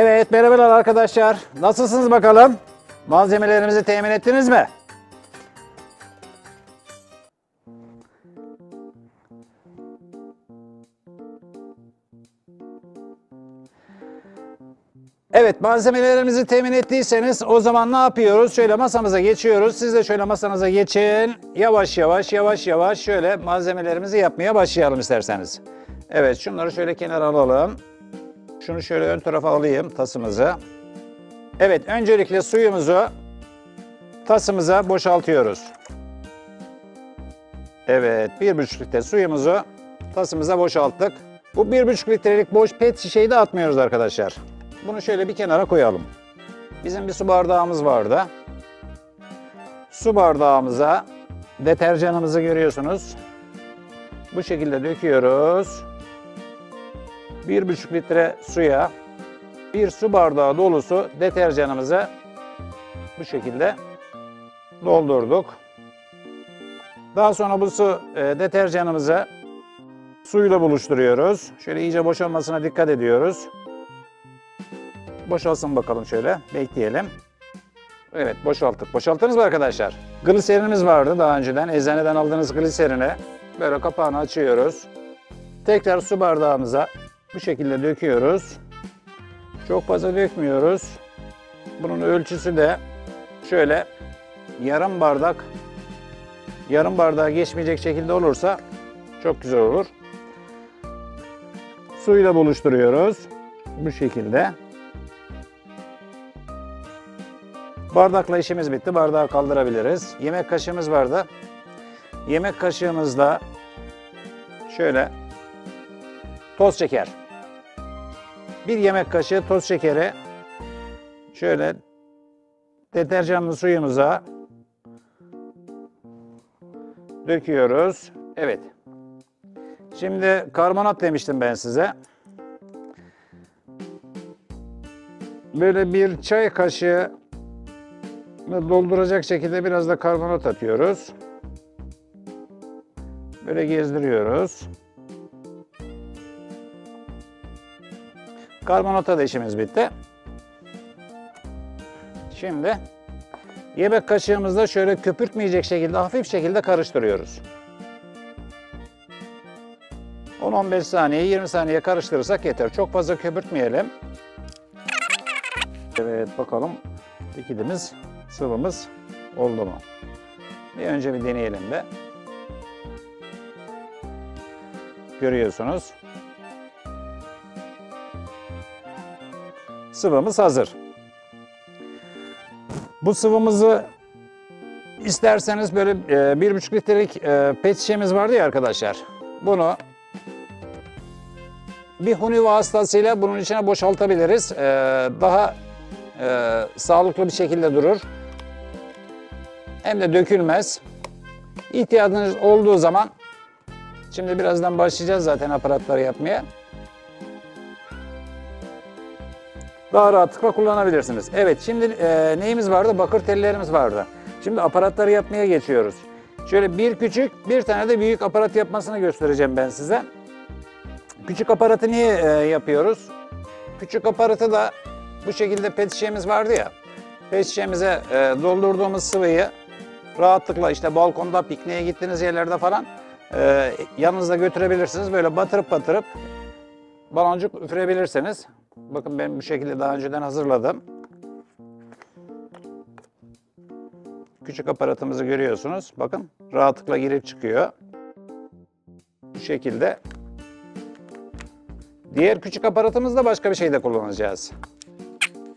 Evet merhabalar arkadaşlar. Nasılsınız bakalım? Malzemelerimizi temin ettiniz mi? Evet malzemelerimizi temin ettiyseniz o zaman ne yapıyoruz? Şöyle masamıza geçiyoruz. Siz de şöyle masanıza geçin. Yavaş yavaş yavaş yavaş şöyle malzemelerimizi yapmaya başlayalım isterseniz. Evet şunları şöyle kenara alalım. Şunu şöyle ön tarafa alayım tasımızı. Evet öncelikle suyumuzu tasımıza boşaltıyoruz. Evet bir buçuk litre suyumuzu tasımıza boşalttık. Bu bir buçuk litrelik boş pet şişeyi de atmıyoruz arkadaşlar. Bunu şöyle bir kenara koyalım. Bizim bir su bardağımız vardı. Su bardağımıza deterjanımızı görüyorsunuz. Bu şekilde döküyoruz. Bir buçuk litre suya bir su bardağı dolusu deterjanımızı bu şekilde doldurduk. Daha sonra bu su e, deterjanımızı suyla buluşturuyoruz. Şöyle iyice boşalmasına dikkat ediyoruz. Boşalsın bakalım şöyle. Bekleyelim. Evet boşalttık. Boşalttınız mı arkadaşlar? Gliserinimiz vardı daha önceden. Eczaneden aldığınız gliserini böyle kapağını açıyoruz. Tekrar su bardağımıza bu şekilde döküyoruz. Çok fazla dökmüyoruz. Bunun ölçüsü de şöyle yarım bardak yarım bardağa geçmeyecek şekilde olursa çok güzel olur. Suyla buluşturuyoruz. Bu şekilde. Bardakla işimiz bitti. Bardağı kaldırabiliriz. Yemek kaşığımız vardı. Yemek kaşığımızda şöyle toz şeker. Bir yemek kaşığı toz şekeri şöyle deterjanlı suyumuza döküyoruz. Evet. Şimdi karbonat demiştim ben size. Böyle bir çay kaşığı dolduracak şekilde biraz da karbonat atıyoruz. Böyle gezdiriyoruz. Karbonata da işimiz bitti. Şimdi yemek kaşığımızda şöyle köpürtmeyecek şekilde hafif şekilde karıştırıyoruz. 10-15 saniye 20 saniye karıştırırsak yeter. Çok fazla köpürtmeyelim. Evet bakalım likidimiz sıvımız oldu mu? Bir önce bir deneyelim de. Görüyorsunuz. Sıvımız hazır. Bu sıvımızı isterseniz böyle e, bir buçuk litrelik e, pet şişemiz vardı ya arkadaşlar. Bunu bir huni vasıtasıyla bunun içine boşaltabiliriz. E, daha e, sağlıklı bir şekilde durur. Hem de dökülmez. İhtiyacınız olduğu zaman şimdi birazdan başlayacağız zaten aparatları yapmaya. Daha rahatlıkla kullanabilirsiniz. Evet şimdi e, neyimiz vardı? Bakır tellerimiz vardı. Şimdi aparatları yapmaya geçiyoruz. Şöyle bir küçük bir tane de büyük aparat yapmasını göstereceğim ben size. Küçük aparatı niye e, yapıyoruz? Küçük aparatı da bu şekilde pet şişemiz vardı ya. Pet şişemize e, doldurduğumuz sıvıyı rahatlıkla işte balkonda, pikniğe gittiğiniz yerlerde falan e, yanınızda götürebilirsiniz. Böyle batırıp batırıp baloncuk üfürebilirsiniz. Bakın ben bu şekilde daha önceden hazırladım. Küçük aparatımızı görüyorsunuz. Bakın rahatlıkla girip çıkıyor. Bu şekilde. Diğer küçük aparatımızda başka bir şey de kullanacağız.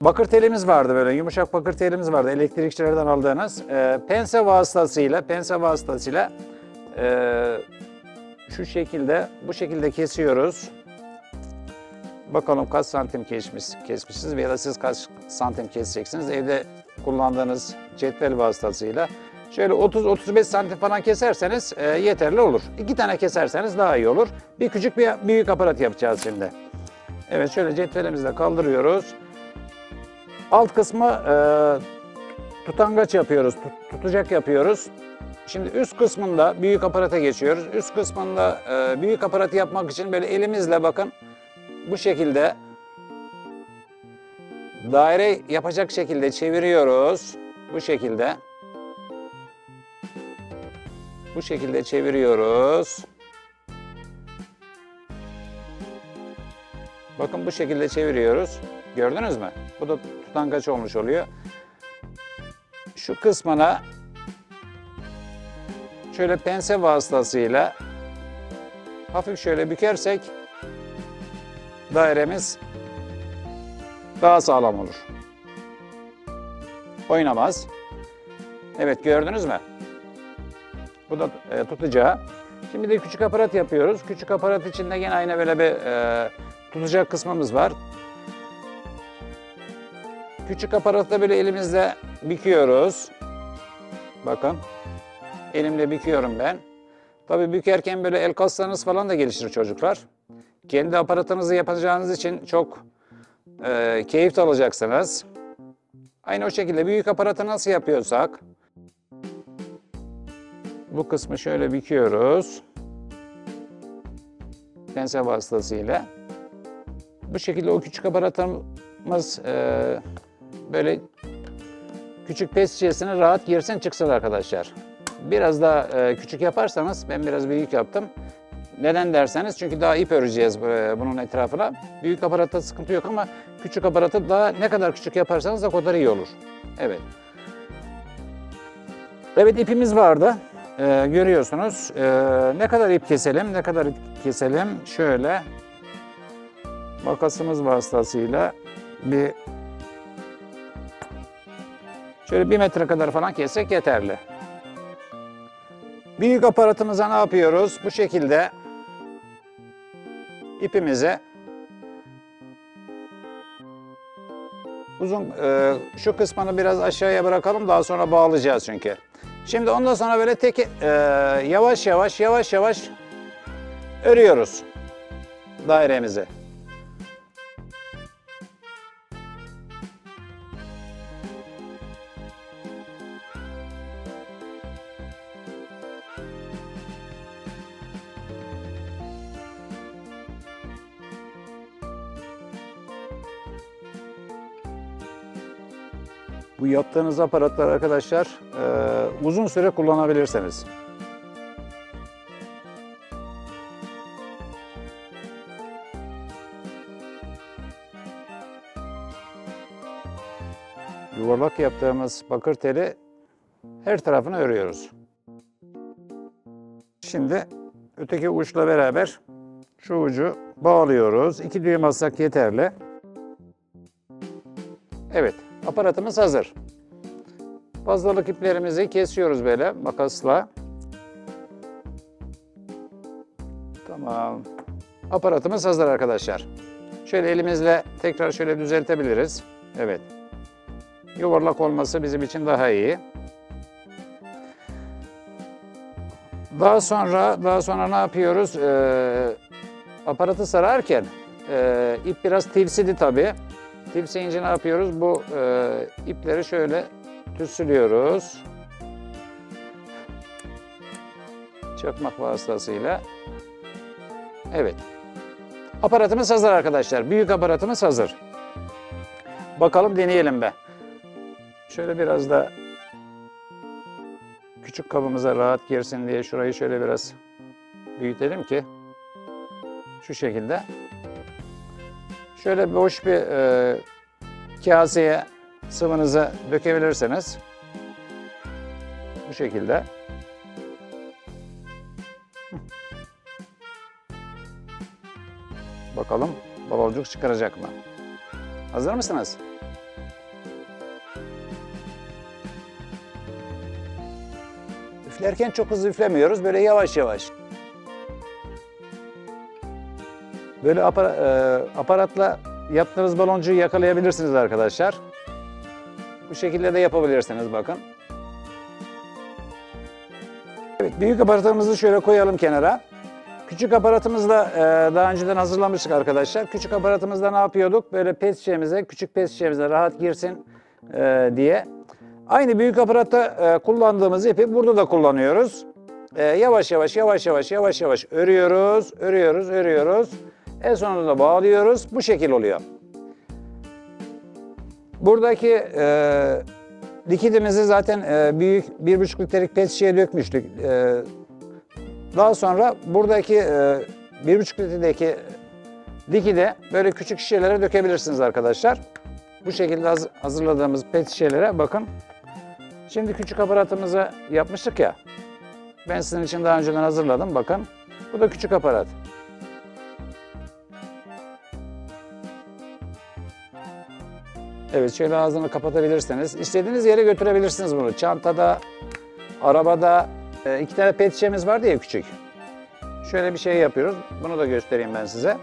Bakır telimiz vardı böyle yumuşak bakır telimiz vardı elektrikçilerden aldığınız. E, pense vasıtasıyla, pense vasıtasıyla e, şu şekilde, bu şekilde kesiyoruz. Bakalım kaç santim kesmiş, kesmişsiniz ya da siz kaç santim keseceksiniz. Evde kullandığınız cetvel vasıtasıyla. Şöyle 30-35 santim falan keserseniz e, yeterli olur. İki tane keserseniz daha iyi olur. Bir küçük bir büyük aparat yapacağız şimdi. Evet şöyle cetvelimizi de kaldırıyoruz. Alt kısmı e, tutangaç yapıyoruz, tut, tutacak yapıyoruz. Şimdi üst kısmında büyük aparata geçiyoruz. Üst kısmında e, büyük aparatı yapmak için böyle elimizle bakın bu şekilde daire yapacak şekilde çeviriyoruz. Bu şekilde. Bu şekilde çeviriyoruz. Bakın bu şekilde çeviriyoruz. Gördünüz mü? Bu da tutangaç olmuş oluyor. Şu kısmına şöyle pense vasıtasıyla hafif şöyle bükersek dairemiz daha sağlam olur. Oynamaz. Evet gördünüz mü? Bu da e, tutacağı. Şimdi de küçük aparat yapıyoruz. Küçük aparat içinde yine aynı böyle bir e, tutacak kısmımız var. Küçük aparatı böyle elimizle büküyoruz. Bakın. Elimle büküyorum ben. Tabii bükerken böyle el kaslarınız falan da gelişir çocuklar. Kendi aparatınızı yapacağınız için çok e, keyif alacaksınız. Aynı o şekilde büyük aparatı nasıl yapıyorsak bu kısmı şöyle büküyoruz. Pense vasıtasıyla. Bu şekilde o küçük aparatımız e, böyle küçük pes şişesine rahat girsin çıksın arkadaşlar. Biraz daha e, küçük yaparsanız ben biraz büyük yaptım. Neden derseniz çünkü daha ip öreceğiz e, bunun etrafına. Büyük aparatta sıkıntı yok ama küçük aparatı daha ne kadar küçük yaparsanız o kadar iyi olur. Evet. Evet ipimiz vardı. Ee, görüyorsunuz. Ee, ne kadar ip keselim, ne kadar ip keselim? Şöyle makasımız vasıtasıyla bir şöyle bir metre kadar falan kessek yeterli. Büyük aparatımıza ne yapıyoruz? Bu şekilde ipimizi uzun e, şu kısmını biraz aşağıya bırakalım daha sonra bağlayacağız çünkü. Şimdi ondan sonra böyle tek e, yavaş yavaş yavaş yavaş örüyoruz dairemizi. Yaptığınız aparatlar arkadaşlar e, uzun süre kullanabilirsiniz. Yuvarlak yaptığımız bakır teli her tarafını örüyoruz. Şimdi öteki uçla beraber şu ucu bağlıyoruz. İki düğüm atsak yeterli. Evet, aparatımız hazır. Fazlalık iplerimizi kesiyoruz böyle makasla. Tamam. Aparatımız hazır arkadaşlar. Şöyle elimizle tekrar şöyle düzeltebiliriz. Evet. Yuvarlak olması bizim için daha iyi. Daha sonra daha sonra ne yapıyoruz? Ee, aparatı sararken e, ip biraz tivsidi tabii. Tipseyince ne yapıyoruz? Bu e, ipleri şöyle tütsülüyoruz. Çakmak vasıtasıyla. Evet. Aparatımız hazır arkadaşlar. Büyük aparatımız hazır. Bakalım deneyelim be. Şöyle biraz da küçük kabımıza rahat girsin diye şurayı şöyle biraz büyütelim ki şu şekilde. Şöyle boş bir e, kaseye sıvınızı dökebilirsiniz. Bu şekilde. Bakalım baloncuk çıkaracak mı? Hazır mısınız? Üflerken çok hızlı üflemiyoruz. Böyle yavaş yavaş. Böyle apara, e, aparatla yaptığınız baloncuğu yakalayabilirsiniz arkadaşlar. Bu şekilde de yapabilirsiniz bakın. Evet, büyük aparatımızı şöyle koyalım kenara. Küçük aparatımızı da e, daha önceden hazırlamıştık arkadaşlar. Küçük aparatımızda ne yapıyorduk? Böyle pet şişemize, küçük pet şişemize rahat girsin e, diye. Aynı büyük aparatta e, kullandığımız ipi burada da kullanıyoruz. E, yavaş yavaş, yavaş yavaş, yavaş yavaş örüyoruz, örüyoruz, örüyoruz. En sonunda da bağlıyoruz. Bu şekil oluyor. Buradaki e, likidimizi zaten e, büyük 1,5 litrelik pet şişeye dökmüştük. E, daha sonra buradaki e, 1,5 litredeki likide böyle küçük şişelere dökebilirsiniz arkadaşlar. Bu şekilde haz- hazırladığımız pet şişelere bakın. Şimdi küçük aparatımızı yapmıştık ya. Ben sizin için daha önceden hazırladım bakın. Bu da küçük aparat. Evet şöyle ağzını kapatabilirsiniz. İstediğiniz yere götürebilirsiniz bunu. Çantada, arabada. e, iki tane pet şişemiz vardı ya küçük. Şöyle bir şey yapıyoruz. Bunu da göstereyim ben size.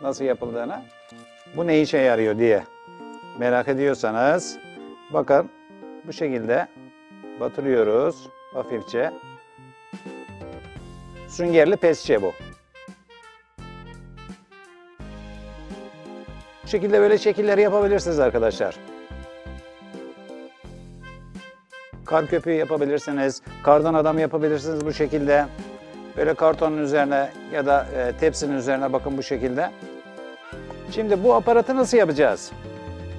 Nasıl yapıldığını. Bu ne işe yarıyor diye merak ediyorsanız bakın bu şekilde batırıyoruz hafifçe. Süngerli pet şişe bu. Bu şekilde böyle şekilleri yapabilirsiniz arkadaşlar. Kar köpüğü yapabilirsiniz, kardan adam yapabilirsiniz bu şekilde. Böyle kartonun üzerine ya da e, tepsinin üzerine bakın bu şekilde. Şimdi bu aparatı nasıl yapacağız?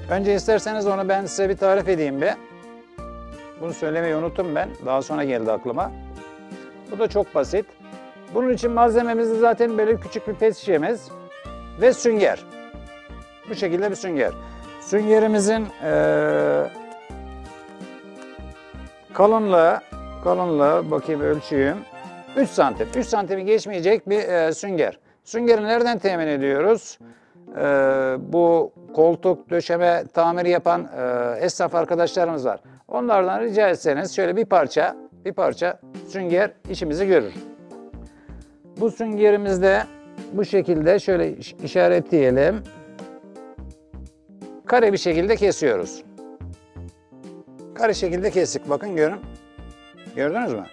Önce isterseniz onu ben size bir tarif edeyim bir. Bunu söylemeyi unuttum ben. Daha sonra geldi aklıma. Bu da çok basit. Bunun için malzememiz zaten böyle küçük bir pet şişemiz ve sünger. Bu şekilde bir sünger. Süngerimizin eee kalınlığı, kalınlığı bakayım ölçüyüm. 3 santim. 3 santimi geçmeyecek bir eee, sünger. Süngeri nereden temin ediyoruz? Eee, bu koltuk, döşeme tamiri yapan eee, esnaf arkadaşlarımız var. Onlardan rica etseniz şöyle bir parça, bir parça sünger işimizi görür. Bu süngerimizde bu şekilde şöyle iş- işaretleyelim kare bir şekilde kesiyoruz. Kare şekilde kestik. Bakın görün. Gördünüz mü?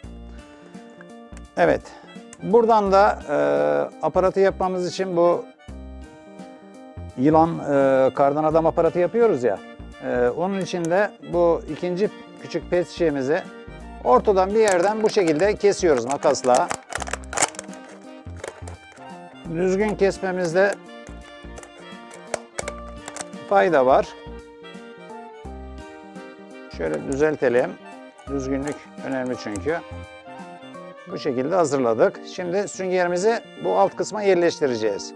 Evet. Buradan da e, aparatı yapmamız için bu yılan e, kardan adam aparatı yapıyoruz ya. E, onun için de bu ikinci küçük pet şişemizi ortadan bir yerden bu şekilde kesiyoruz makasla. Düzgün kesmemizde fayda var. Şöyle düzeltelim. Düzgünlük önemli çünkü. Bu şekilde hazırladık. Şimdi süngerimizi bu alt kısma yerleştireceğiz.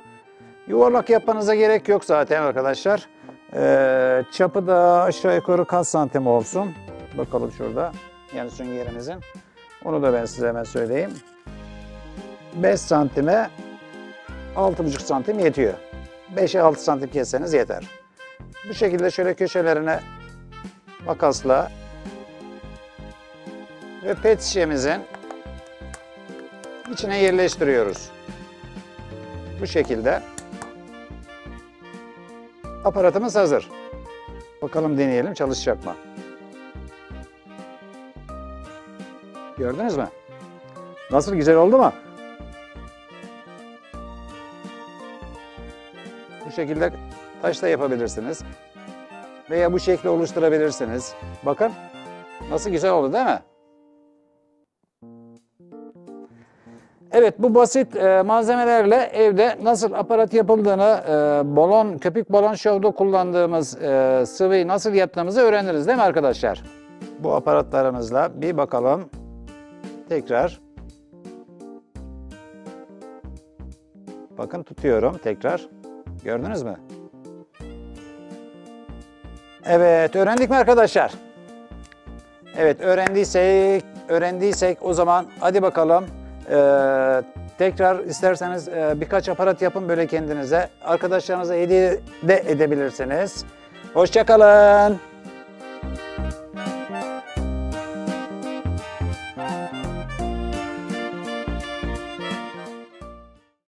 Yuvarlak yapmanıza gerek yok zaten arkadaşlar. Ee, çapı da aşağı yukarı kaç santim olsun. Bakalım şurada. Yani süngerimizin. Onu da ben size hemen söyleyeyim. 5 santime 6,5 santim yetiyor. 5'e 6 santim kesseniz yeter. Bu şekilde şöyle köşelerine makasla ve pet şişemizin içine yerleştiriyoruz. Bu şekilde aparatımız hazır. Bakalım deneyelim çalışacak mı? Gördünüz mü? Nasıl güzel oldu mu? Bu şekilde taşla yapabilirsiniz. Veya bu şekli oluşturabilirsiniz. Bakın nasıl güzel oldu değil mi? Evet bu basit e, malzemelerle evde nasıl aparat yapıldığını e, balon, köpük balon şovda kullandığımız e, sıvıyı nasıl yaptığımızı öğreniriz değil mi arkadaşlar? Bu aparatlarımızla bir bakalım. Tekrar. Bakın tutuyorum tekrar. Gördünüz mü? Evet, öğrendik mi arkadaşlar? Evet, öğrendiysek, öğrendiysek o zaman hadi bakalım. Ee, tekrar isterseniz e, birkaç aparat yapın böyle kendinize. Arkadaşlarınıza hediye de edebilirsiniz. Hoşçakalın.